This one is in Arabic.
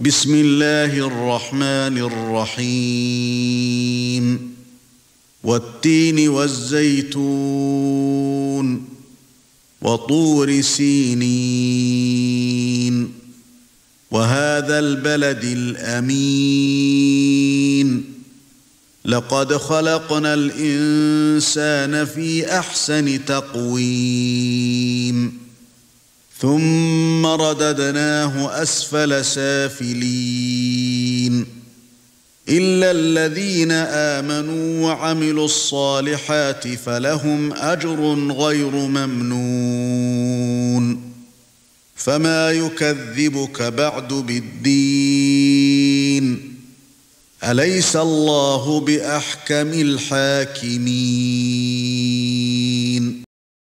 بسم الله الرحمن الرحيم والتين والزيتون وطور سينين وهذا البلد الامين لقد خلقنا الانسان في احسن تقويم ثُمَّ رَدَدْنَاهُ أَسْفَلَ سَافِلِينَ. إِلَّا الَّذِينَ آمَنُوا وَعَمِلُوا الصَّالِحَاتِ فَلَهُمْ أَجْرٌ غَيْرُ مَمْنُونٍ. فَمَا يُكَذِّبُكَ بَعْدُ بِالدِّينِ. أَلَيْسَ اللَّهُ بِأَحْكَمِ الْحَاكِمِينَ؟